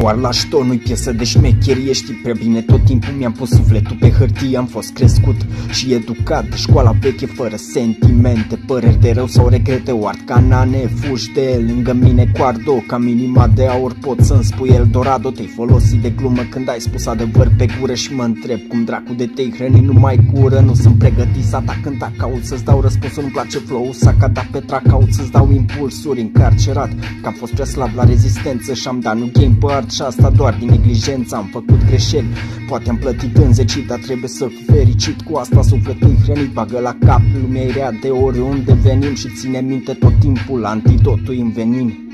Doar la șton, nu-i piesă de șmecherie Știi prea bine, tot timpul mi-am pus sufletul pe hârtie Am fost crescut și educat. De școala veche Fără sentimente, păreri de rău sau regrete O art canane, fugi de el. Lângă mine cu ardo, ca minima de aur Pot să-mi spui Eldorado Te-ai folosit de glumă când ai spus adevăr pe gură Și mă întreb cum dracu de te-ai hrăni numai cură Nu sunt pregătit să atac când caut Să-ți dau răspunsul, nu-mi place flow-ul S-a cadat pe trac, caut să-ți dau impulsuri Încarcerat, că am fost prea slab la rezistență Și-am dat nu game pe art și asta doar din neglijență Am făcut greșeli, poate am plătit în zeci Dar trebuie să fiu fericit. Cu asta Sufletul hrănit, bagă la cap Lumea e rea. De oriunde venim Și ține minte tot timpul Antidotul în venin